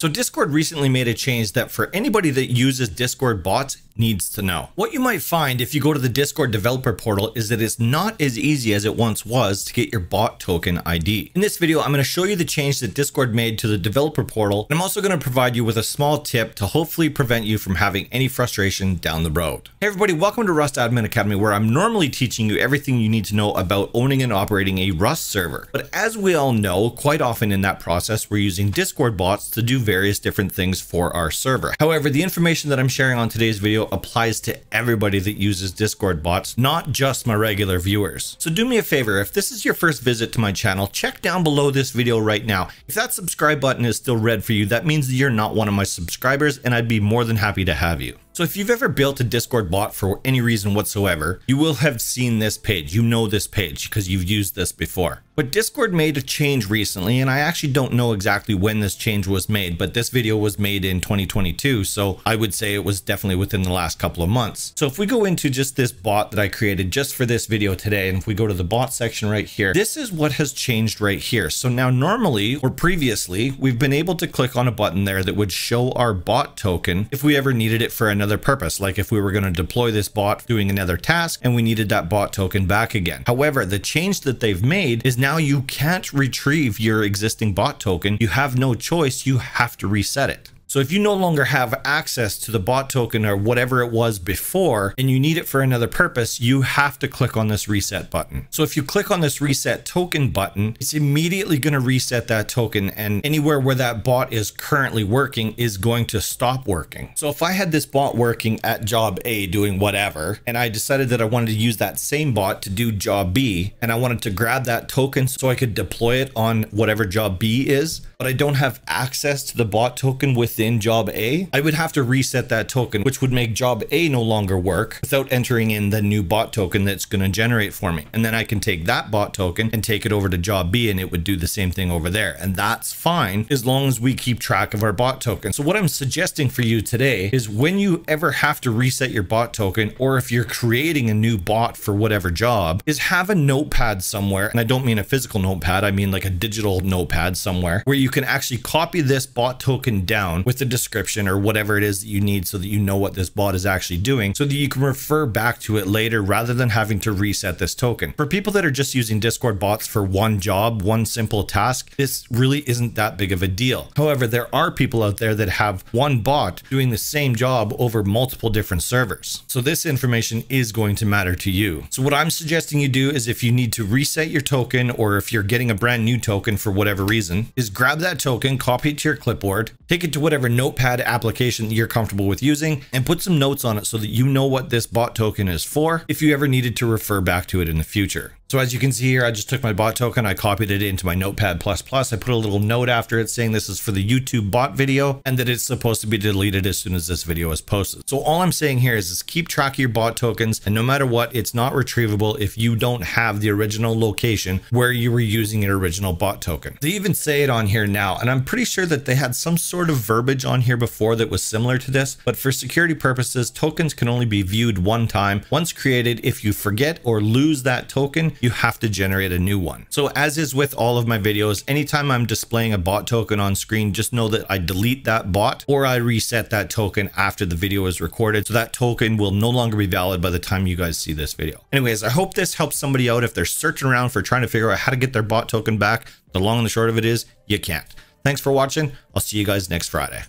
So Discord recently made a change that for anybody that uses Discord bots needs to know. What you might find if you go to the Discord developer portal is that it's not as easy as it once was to get your bot token ID. In this video, I'm going to show you the change that Discord made to the developer portal. And I'm also going to provide you with a small tip to hopefully prevent you from having any frustration down the road. Hey everybody, welcome to Rust Admin Academy where I'm normally teaching you everything you need to know about owning and operating a Rust server. But as we all know, quite often in that process, we're using Discord bots to do various different things for our server. However, the information that I'm sharing on today's video applies to everybody that uses Discord bots, not just my regular viewers. So do me a favor, if this is your first visit to my channel, check down below this video right now. If that subscribe button is still red for you, that means that you're not one of my subscribers and I'd be more than happy to have you. So if you've ever built a Discord bot for any reason whatsoever, you will have seen this page. You know this page because you've used this before. But Discord made a change recently, and I actually don't know exactly when this change was made, but this video was made in 2022, so I would say it was definitely within the last couple of months. So if we go into just this bot that I created just for this video today, and if we go to the bot section right here, this is what has changed right here. So now normally, or previously, we've been able to click on a button there that would show our bot token if we ever needed it for another purpose, like if we were going to deploy this bot doing another task and we needed that bot token back again. However, the change that they've made is now you can't retrieve your existing bot token. You have no choice. You have to reset it. So if you no longer have access to the bot token or whatever it was before, and you need it for another purpose, you have to click on this reset button. So if you click on this reset token button, it's immediately going to reset that token and anywhere where that bot is currently working is going to stop working. So if I had this bot working at job A doing whatever, and I decided that I wanted to use that same bot to do job B, and I wanted to grab that token so I could deploy it on whatever job B is, but I don't have access to the bot token within job A, I would have to reset that token, which would make job A no longer work without entering in the new bot token that's going to generate for me. And then I can take that bot token and take it over to job B and it would do the same thing over there. And that's fine as long as we keep track of our bot token. So what I'm suggesting for you today is when you ever have to reset your bot token, or if you're creating a new bot for whatever job, is have a notepad somewhere. And I don't mean a physical notepad, I mean like a digital notepad somewhere where you can actually copy this bot token down with the description or whatever it is that you need so that you know what this bot is actually doing so that you can refer back to it later rather than having to reset this token. For people that are just using Discord bots for one job, one simple task, this really isn't that big of a deal. However, there are people out there that have one bot doing the same job over multiple different servers. So this information is going to matter to you. So what I'm suggesting you do is if you need to reset your token or if you're getting a brand new token for whatever reason, is grab that token, copy it to your clipboard, take it to whatever notepad application you're comfortable with using, and put some notes on it so that you know what this bot token is for if you ever needed to refer back to it in the future. So as you can see here, I just took my bot token, I copied it into my Notepad++. I put a little note after it saying this is for the YouTube bot video and that it's supposed to be deleted as soon as this video is posted. So all I'm saying here is, is keep track of your bot tokens and no matter what, it's not retrievable if you don't have the original location where you were using your original bot token. They even say it on here now, and I'm pretty sure that they had some sort of verbiage on here before that was similar to this, but for security purposes, tokens can only be viewed one time. Once created, if you forget or lose that token, you have to generate a new one. So as is with all of my videos, anytime I'm displaying a bot token on screen, just know that I delete that bot or I reset that token after the video is recorded. So that token will no longer be valid by the time you guys see this video. Anyways, I hope this helps somebody out if they're searching around for trying to figure out how to get their bot token back. The long and the short of it is you can't. Thanks for watching. I'll see you guys next Friday.